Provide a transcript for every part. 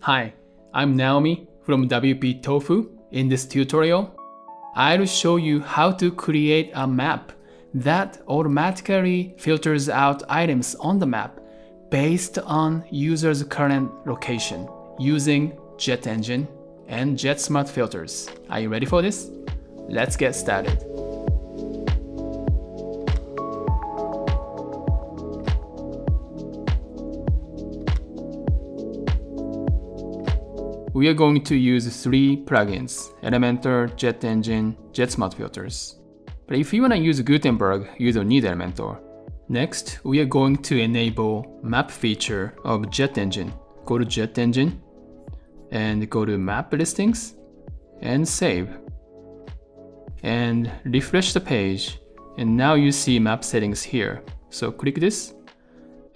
Hi, I'm Naomi from WP Tofu. In this tutorial, I'll show you how to create a map that automatically filters out items on the map based on user's current location using Jet Engine and JetSmart filters. Are you ready for this? Let's get started. We are going to use three plugins, Elementor, Jet Engine, JetSmart filters. But if you want to use Gutenberg, you don't need Elementor. Next, we are going to enable map feature of Jet Engine. Go to Jet Engine and go to map listings and save. And refresh the page and now you see map settings here. So click this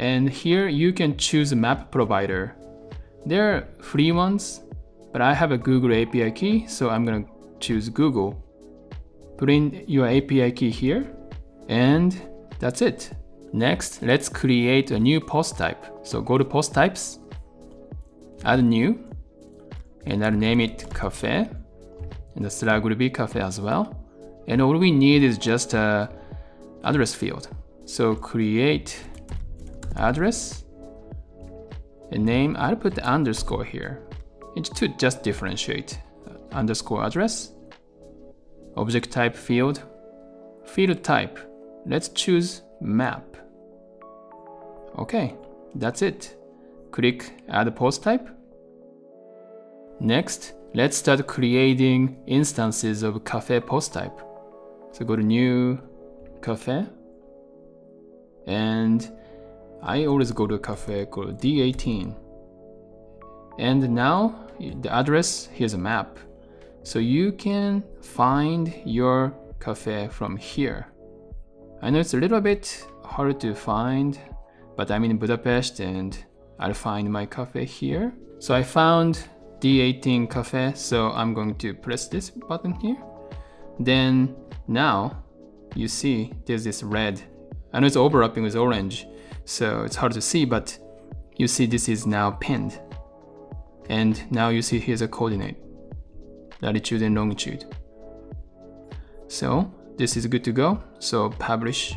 and here you can choose map provider. There are free ones but I have a Google API key, so I'm gonna choose Google. Put in your API key here, and that's it. Next, let's create a new post type. So go to post types, add new, and I'll name it cafe, and the slug will be cafe as well. And all we need is just a address field. So create address, and name, I'll put the underscore here it's to just differentiate uh, underscore address, object type field, field type. Let's choose map. Okay, that's it. Click add post type. Next, let's start creating instances of cafe post type. So go to new cafe and I always go to a cafe called D18 and now the address, here's a map. So you can find your cafe from here. I know it's a little bit hard to find, but I'm in Budapest and I'll find my cafe here. So I found D18 cafe, so I'm going to press this button here. Then now you see there's this red. I know it's overlapping with orange, so it's hard to see, but you see this is now pinned. And now you see here's a coordinate, latitude and longitude. So this is good to go, so publish.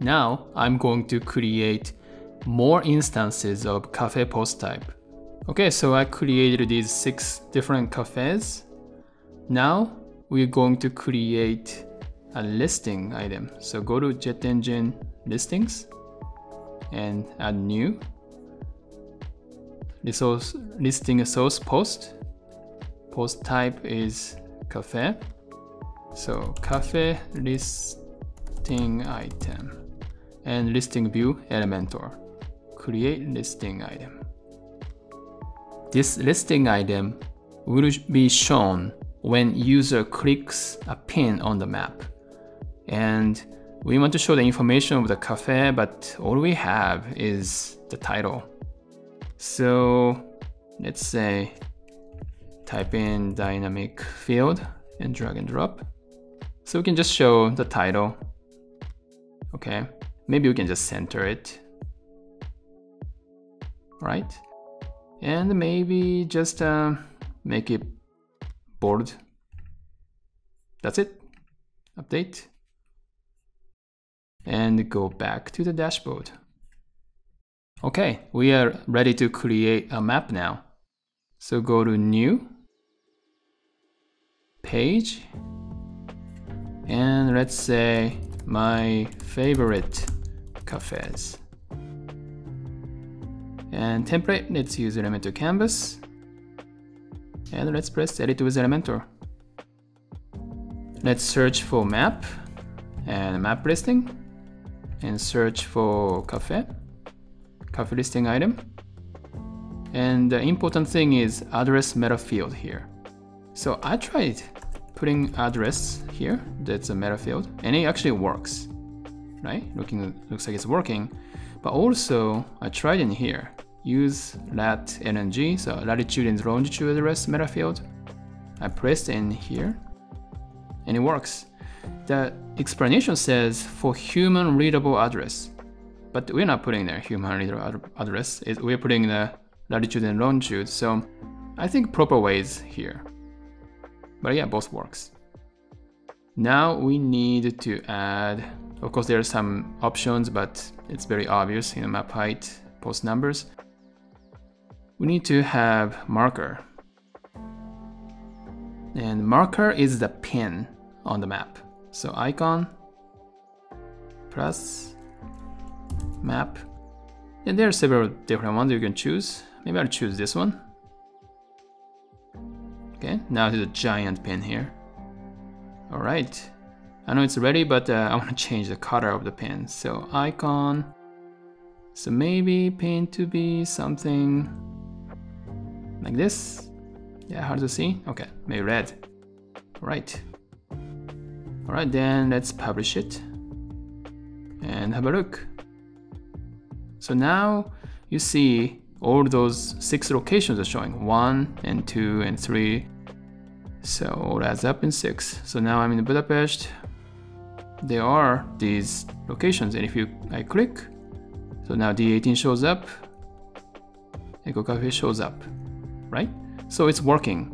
Now I'm going to create more instances of cafe post type. Okay, so I created these six different cafes. Now we're going to create a listing item. So go to Jet Engine listings and add new resource listing source post. Post type is cafe. So cafe listing item and listing view Elementor. Create listing item. This listing item will be shown when user clicks a pin on the map. And we want to show the information of the cafe, but all we have is the title. So let's say type in dynamic field and drag and drop. So we can just show the title. Okay, maybe we can just center it. Right? And maybe just uh, make it bold. That's it. Update. And go back to the dashboard. Okay, we are ready to create a map now. So go to new, page, and let's say my favorite cafes. And template, let's use Elementor Canvas. And let's press edit with Elementor. Let's search for map and map listing and search for cafe cafe listing item. And the important thing is address meta field here. So I tried putting address here, that's a meta field, and it actually works, right? Looking looks like it's working. But also I tried in here, use lat lng, so latitude and longitude address meta field. I pressed in here, and it works. The explanation says for human readable address. But we're not putting there human address. We're putting the latitude and longitude. So I think proper ways here. But yeah, both works. Now we need to add, of course there are some options, but it's very obvious, know, map height, post numbers. We need to have marker. And marker is the pin on the map. So icon plus map. And there are several different ones you can choose. Maybe I'll choose this one. Okay, now there's a giant pin here. Alright, I know it's ready, but uh, I want to change the color of the pin. So icon, so maybe pin to be something like this. Yeah, hard to see. Okay, maybe red. Alright. Alright, then let's publish it and have a look. So now you see all those six locations are showing one and two and three. So all adds up in six. So now I'm in Budapest. There are these locations, and if you I click, so now D18 shows up, Eco Cafe shows up, right? So it's working.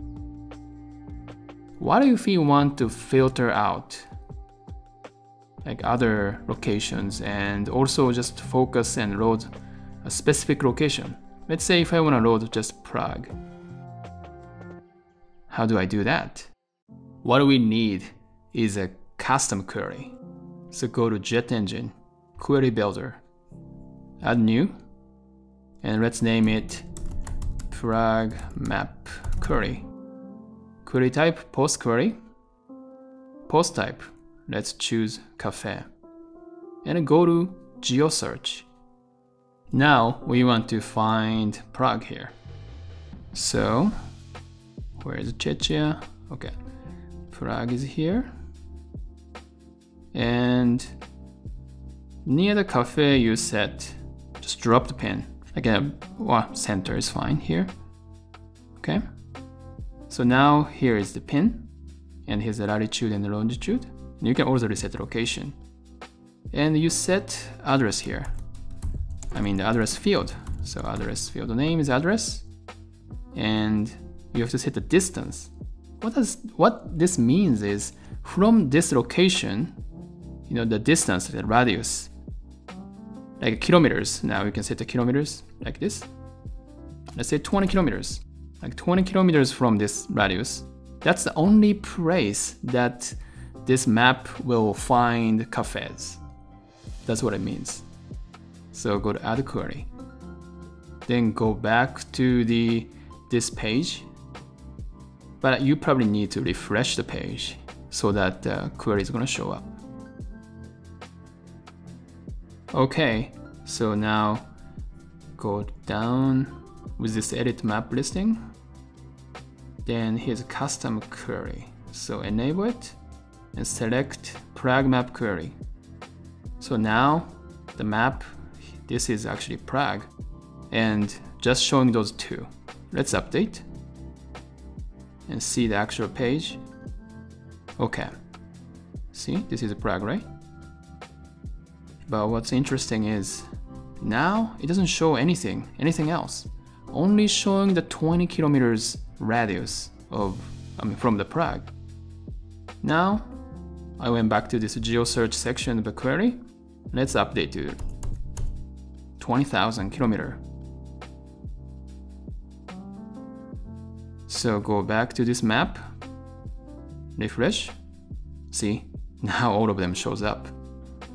What if you want to filter out like other locations and also just focus and load a specific location. Let's say if I want to load just Prague. How do I do that? What we need is a custom query. So go to Jet Engine, Query Builder, add new, and let's name it Prague Map Query. Query type, post query. Post type, let's choose cafe and go to GeoSearch. Now we want to find Prague here. So, where is Czechia? Okay, Prague is here. And near the cafe you set, just drop the pin. Again, well, center is fine here. Okay. So now here is the pin, and here's the latitude and the longitude. You can also reset the location. And you set address here. I mean the address field. So address field The name is address. And you have to set the distance. What does what this means is from this location, you know, the distance, the radius, like kilometers. Now you can set the kilometers like this. Let's say 20 kilometers, like 20 kilometers from this radius. That's the only place that this map will find cafes. That's what it means. So go to add query. Then go back to the this page. But you probably need to refresh the page so that the query is going to show up. Okay, so now go down with this edit map listing. Then here's custom query. So enable it and select Prague map query. So now the map, this is actually Prague and just showing those two. Let's update and see the actual page. Okay, see, this is Prague, right? But what's interesting is now it doesn't show anything, anything else. Only showing the 20 kilometers radius of, I mean, from the Prague. Now I went back to this GeoSearch section of the query. Let's update to 20,000 kilometer. So go back to this map, refresh, see, now all of them shows up.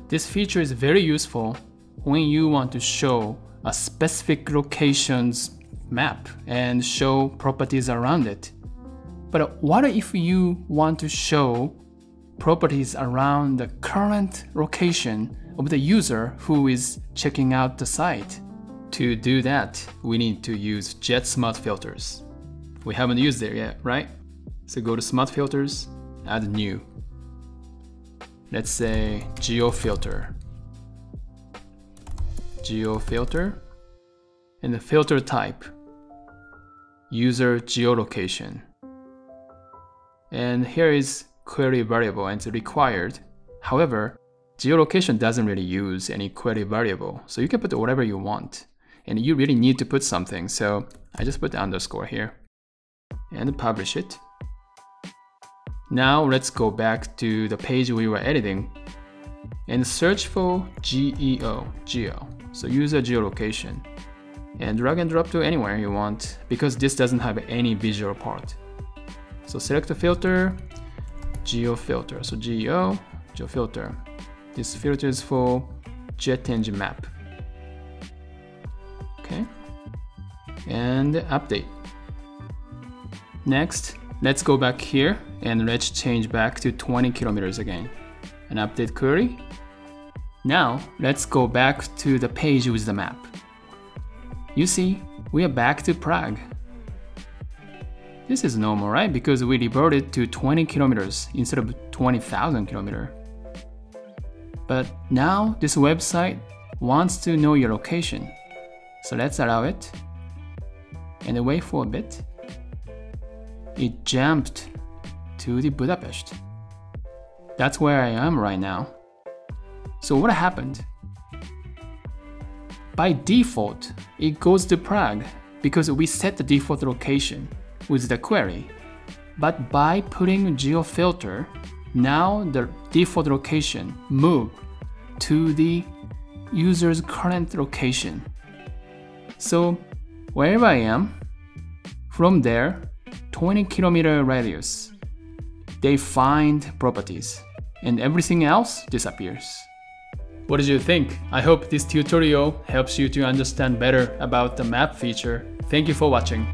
This feature is very useful when you want to show a specific location's map and show properties around it. But what if you want to show properties around the current location of the user who is checking out the site. To do that, we need to use Jet Smart Filters. We haven't used it yet, right? So go to Smart Filters, add new. Let's say Geo Filter. Geo Filter. And the filter type, user geolocation. And here is query variable and required. However, geolocation doesn't really use any query variable, so you can put whatever you want. And you really need to put something, so I just put the underscore here and publish it. Now let's go back to the page we were editing and search for GEO, geo. So user geolocation and drag and drop to anywhere you want because this doesn't have any visual part. So select a filter, geo filter. So geo, geo filter. This filter is for jet engine map. Okay. And update. Next, let's go back here and let's change back to 20 kilometers again. An update query. Now, let's go back to the page with the map. You see, we are back to Prague. This is normal, right? Because we reverted to 20 kilometers instead of 20,000 kilometers. But now this website wants to know your location. So let's allow it. And wait for a bit. It jumped to the Budapest. That's where I am right now. So what happened? By default, it goes to Prague because we set the default location with the query. But by putting geofilter, now the default location move to the user's current location. So wherever I am, from there, 20 kilometer radius, they find properties and everything else disappears. What did you think? I hope this tutorial helps you to understand better about the map feature. Thank you for watching.